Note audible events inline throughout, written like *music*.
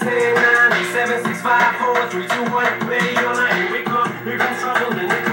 10, 9, 8, 7, 6, 5, 4, 3, 2, 1, ready or not, here we come, here comes trouble in the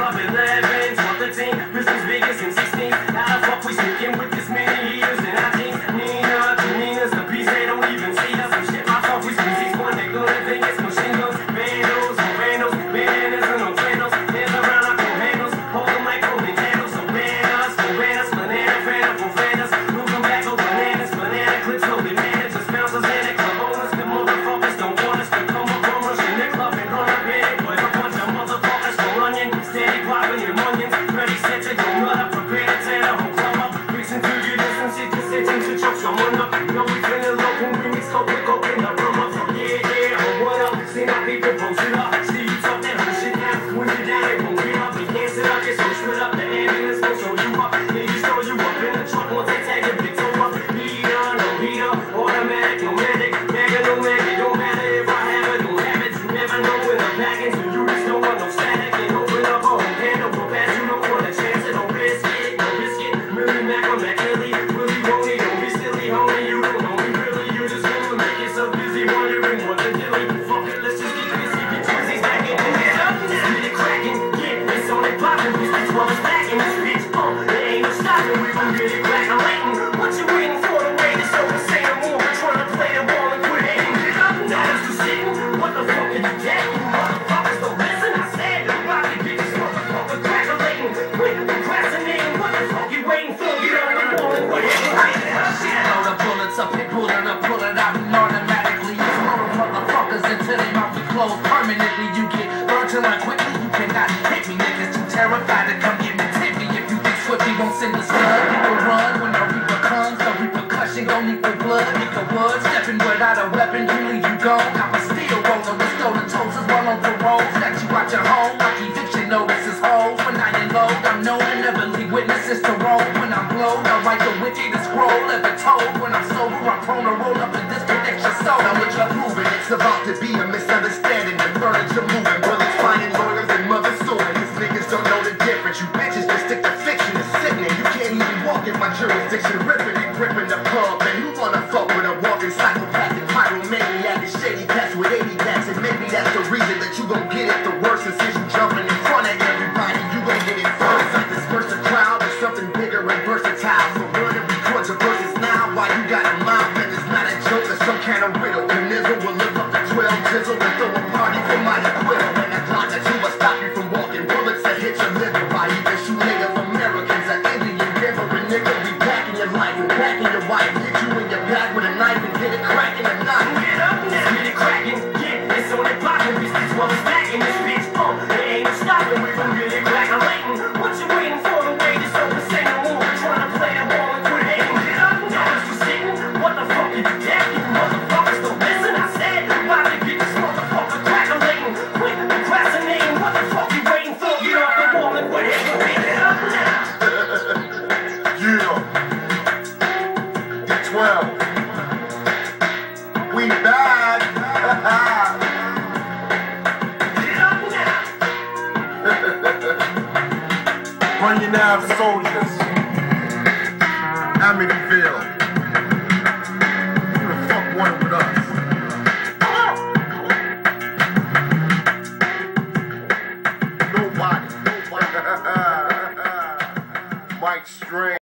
This bitch was back in the street. gon' sing the slug, you gon' run when the reaper comes. The repercussion gon' the blood, equal wood. Stepping without a weapon, really you gone. Gripping gripping the pub, and who wanna fuck with a walking psychopathic pyromaniac and shady cats with 80 cats? And maybe that's the reason that you gon' get it the worst, and since you jumping in front of Yeah. *laughs* 99 soldiers. Amityville. Who the fuck wanted with us? Nobody. Nobody. *laughs* Mike Strange.